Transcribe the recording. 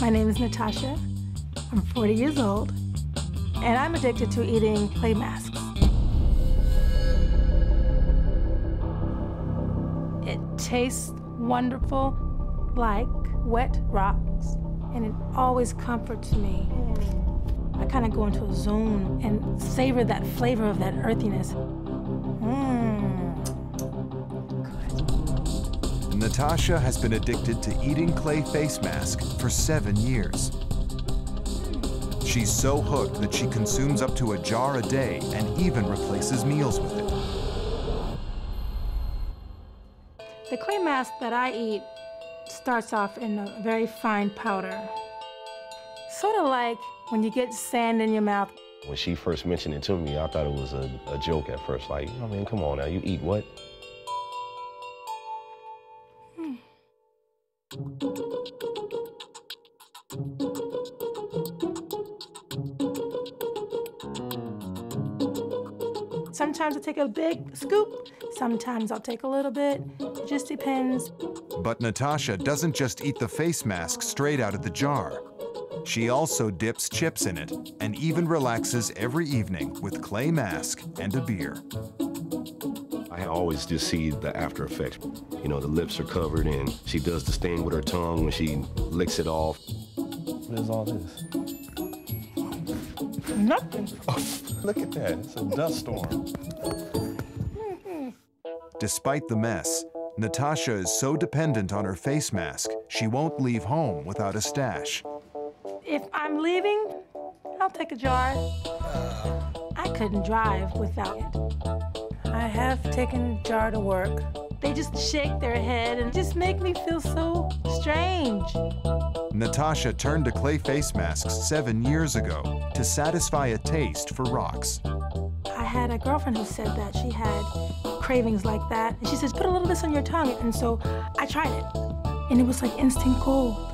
My name is Natasha. I'm 40 years old, and I'm addicted to eating clay masks. It tastes wonderful, like wet rocks, and it always comforts me. I kind of go into a zone and savor that flavor of that earthiness. Natasha has been addicted to eating clay face mask for seven years. She's so hooked that she consumes up to a jar a day and even replaces meals with it. The clay mask that I eat starts off in a very fine powder. Sort of like when you get sand in your mouth. When she first mentioned it to me, I thought it was a, a joke at first. Like, I mean, come on now, you eat what? Sometimes I take a big scoop, sometimes I'll take a little bit. It just depends. But Natasha doesn't just eat the face mask straight out of the jar. She also dips chips in it and even relaxes every evening with clay mask and a beer. I always just see the after effects. You know, the lips are covered and she does the thing with her tongue when she licks it off. What is all this? Nothing. Oh, look at that, it's a dust storm. Despite the mess, Natasha is so dependent on her face mask, she won't leave home without a stash. If I'm leaving, I'll take a jar. I couldn't drive without it. I have taken jar to work. They just shake their head and just make me feel so strange. Natasha turned to clay face masks seven years ago to satisfy a taste for rocks. I had a girlfriend who said that she had cravings like that. And she says, put a little of this on your tongue. And so I tried it. And it was like instant gold.